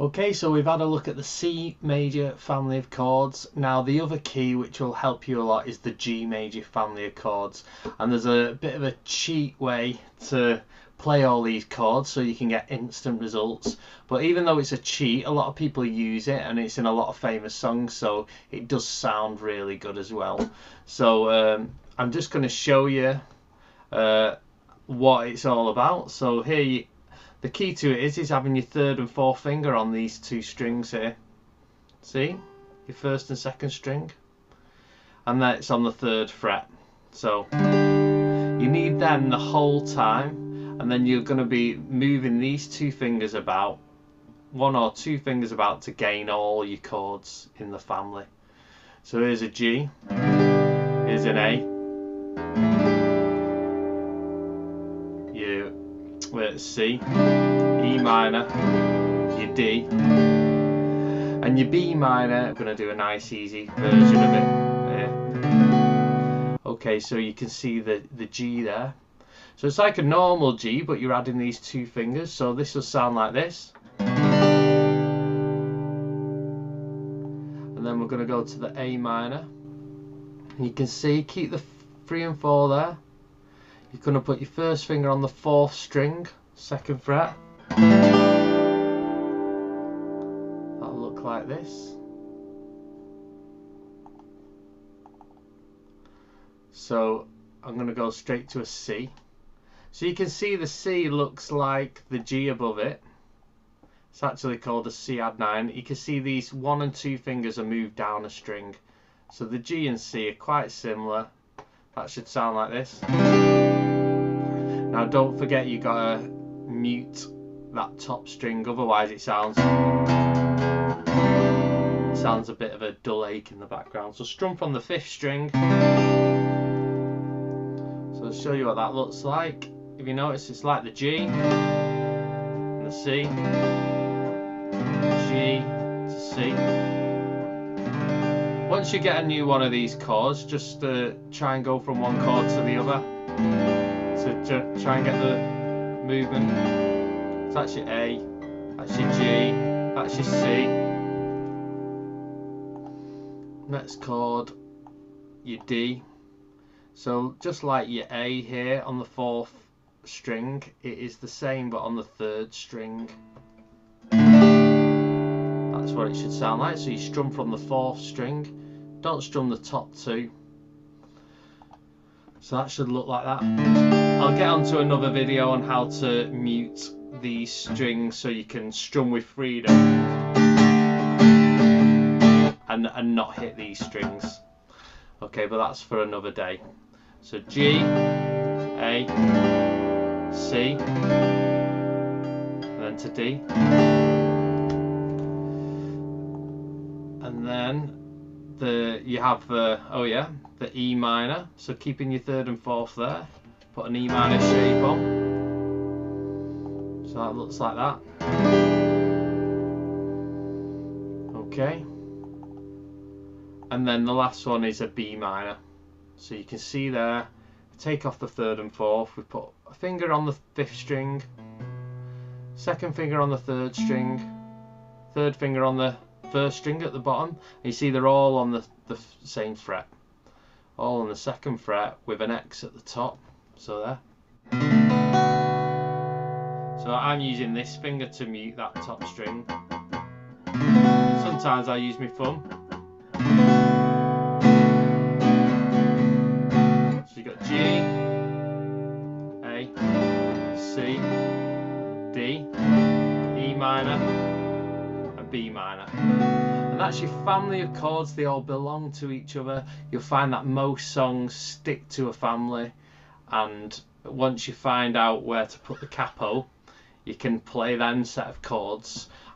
Okay, so we've had a look at the C major family of chords. Now the other key which will help you a lot is the G major family of chords. And there's a bit of a cheat way to play all these chords so you can get instant results. But even though it's a cheat, a lot of people use it and it's in a lot of famous songs, so it does sound really good as well. So um, I'm just going to show you uh, what it's all about. So here you the key to it is is having your third and fourth finger on these two strings here. See? Your first and second string. And then it's on the third fret. So you need them the whole time and then you're going to be moving these two fingers about one or two fingers about to gain all your chords in the family. So here's a G, here's an A, with C, E minor, your D, and your B minor. I'm going to do a nice easy version of it. Okay, so you can see the, the G there. So it's like a normal G, but you're adding these two fingers. So this will sound like this. And then we're going to go to the A minor. You can see, keep the three and four there you're going to put your first finger on the fourth string, second fret. That'll look like this. So I'm going to go straight to a C. So you can see the C looks like the G above it. It's actually called a C add 9. You can see these one and two fingers are moved down a string. So the G and C are quite similar. That should sound like this. Now don't forget you gotta mute that top string, otherwise it sounds sounds a bit of a dull ache in the background. So strum from the fifth string. So I'll show you what that looks like. If you notice, it's like the G, and the C, G to C. Once you get a new one of these chords, just uh, try and go from one chord to the other to try and get the movement. That's your A, that's your G, that's your C. Next chord, your D. So just like your A here on the fourth string, it is the same but on the third string. That's what it should sound like. So you strum from the fourth string, don't strum the top two. So that should look like that. I'll get onto another video on how to mute these strings so you can strum with freedom and, and not hit these strings. Okay, but that's for another day. So G, A, C, and then to D. And then the you have the oh yeah the E minor so keeping your third and fourth there put an E minor shape on. So that looks like that. Okay. And then the last one is a B minor. So you can see there, take off the third and fourth, we put a finger on the fifth string, second finger on the third string, third finger on the first string at the bottom. And you see they're all on the, the same fret. All on the second fret with an X at the top so there. So I'm using this finger to mute that top string. Sometimes I use my thumb. So you've got G, A, C, D, E minor, and B minor. And that's your family of chords, they all belong to each other. You'll find that most songs stick to a family and once you find out where to put the capo you can play that set of chords